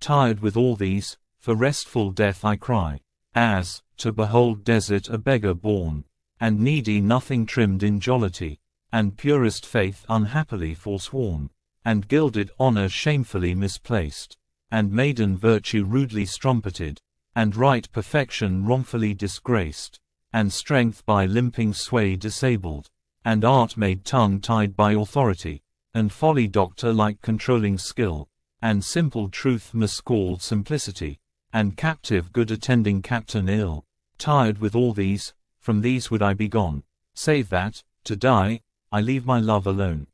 Tired with all these, for restful death I cry, as, to behold desert a beggar born, and needy nothing trimmed in jollity, and purest faith unhappily forsworn, and gilded honor shamefully misplaced, and maiden virtue rudely strumpeted, and right perfection wrongfully disgraced, and strength by limping sway disabled, and art made tongue-tied by authority, and folly doctor like controlling skill, and simple truth miscalled simplicity, and captive good attending captain ill. Tired with all these, from these would I be gone, save that, to die, I leave my love alone.